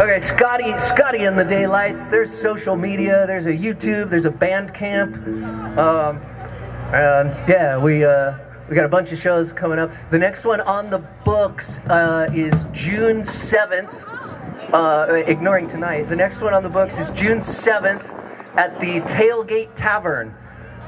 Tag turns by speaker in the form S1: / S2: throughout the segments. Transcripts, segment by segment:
S1: Okay, Scotty, Scotty and the Daylites. There's social media. There's a YouTube. There's a Bandcamp. Um, and yeah, we uh, we got a bunch of shows coming up. The next one on the books uh, is June 7th. Uh, ignoring tonight, the next one on the books is June 7th at the Tailgate Tavern.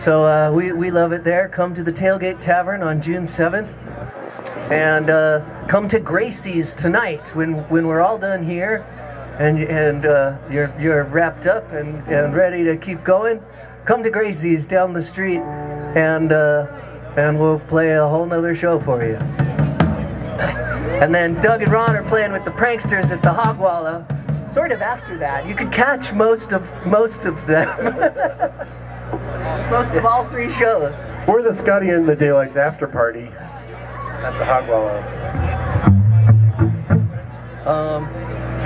S1: So uh, we we love it there. Come to the Tailgate Tavern on June 7th and uh, come to Gracie's tonight when when we're all done here, and and uh, you're you're wrapped up and, and ready to keep going. Come to Gracie's down the street, and uh, and we'll play a whole nother show for you. And then Doug and Ron are playing with the pranksters at the Hog Wallow. Sort of after that, you could catch most of most of them, most of all three shows.
S2: Or the Scotty and the Daylites after party at the Hog Wallow.
S1: Um,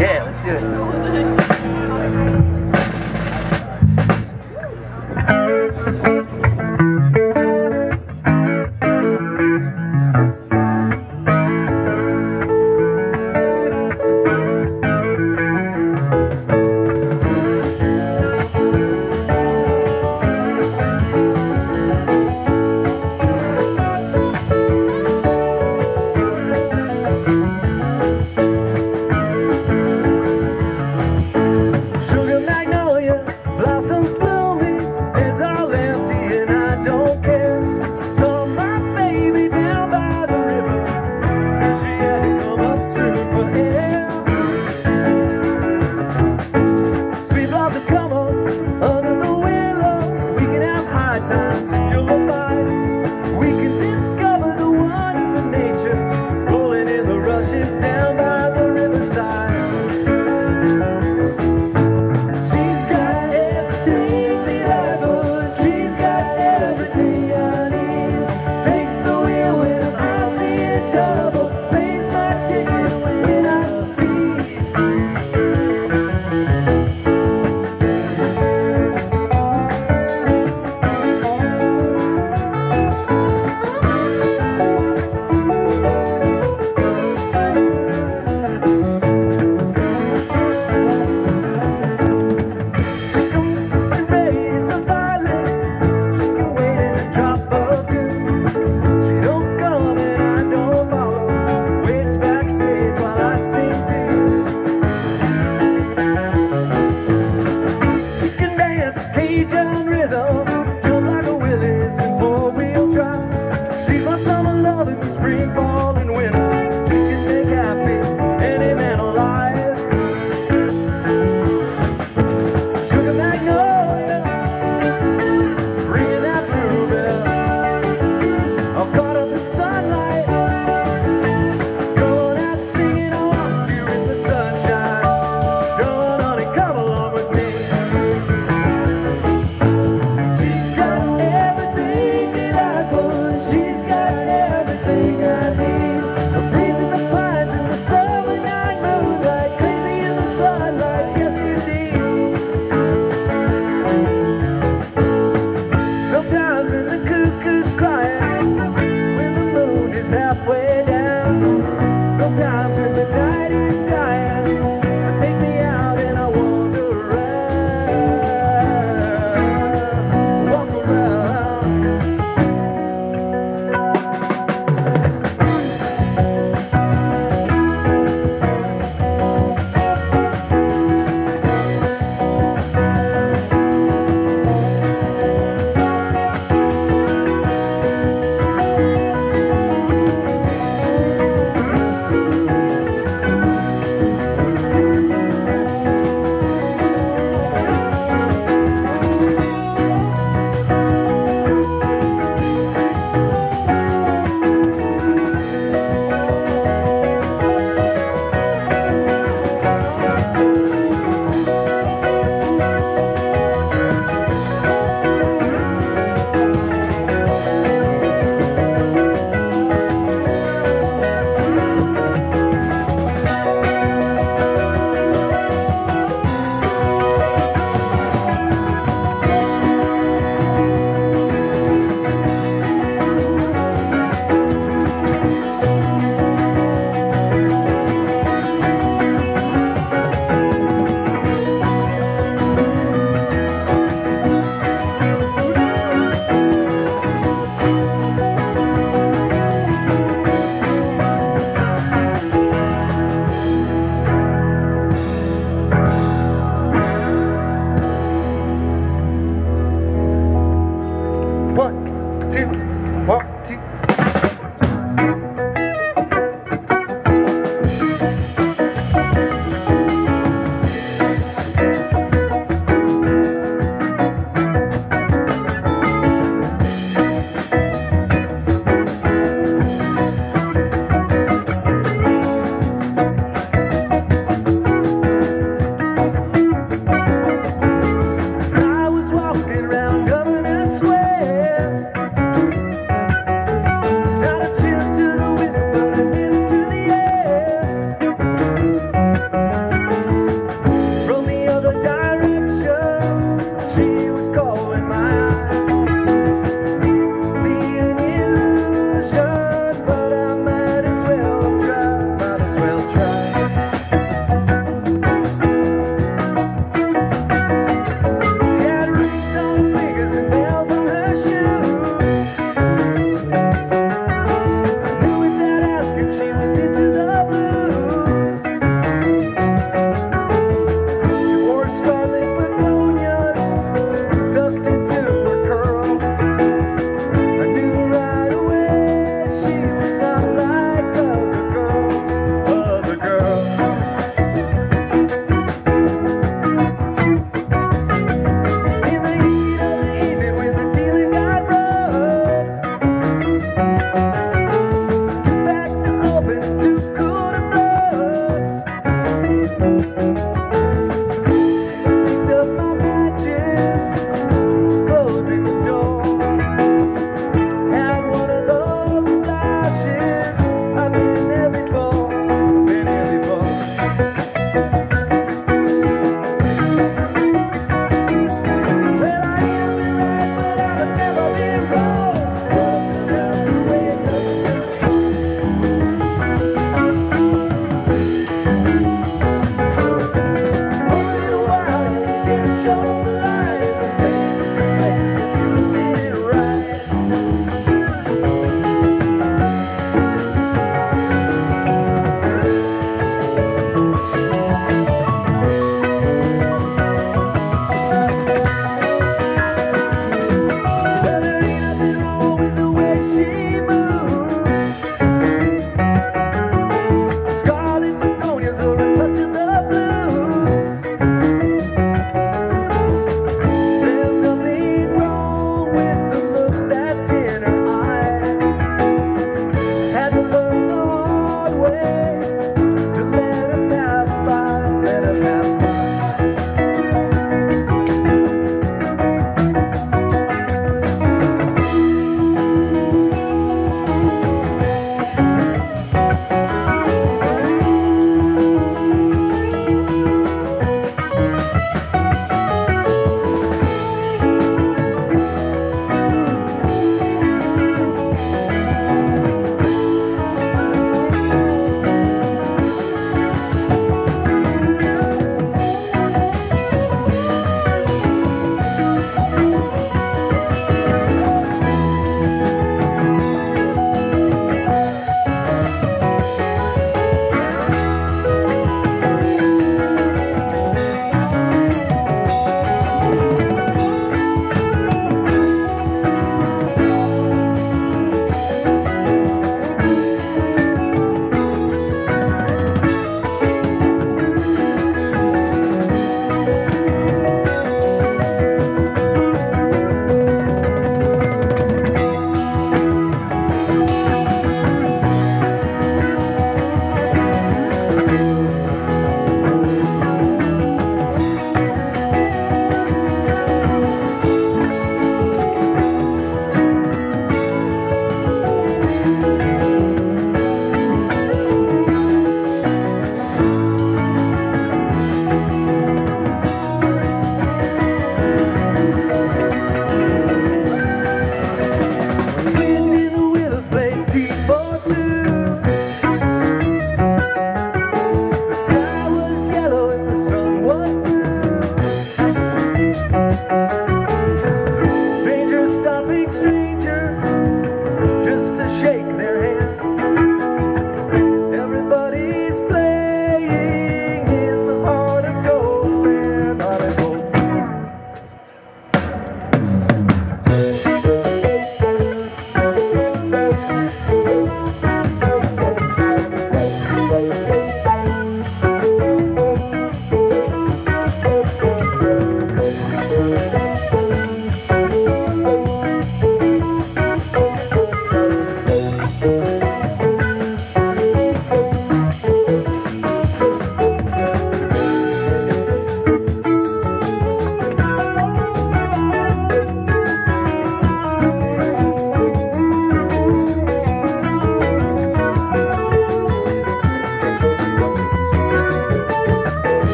S1: yeah, let's do see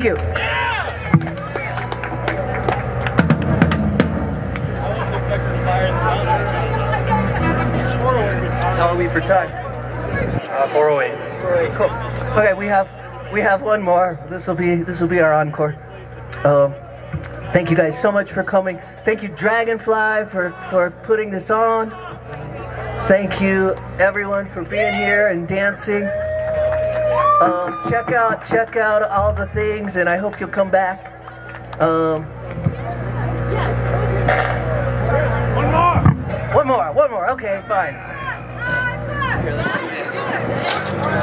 S1: Thank you. How are we for time?
S2: Uh, 408.
S1: Alright, cool. Okay, we have we have one more. This will be this will be our encore. Um, thank you guys so much for coming. Thank you Dragonfly for for putting this on. Thank you everyone for being here and dancing. Um, check out check out all the things, and I hope you'll come back. Um,
S3: One more.
S1: one more, one more. Okay, fine.
S4: Here, let's do this.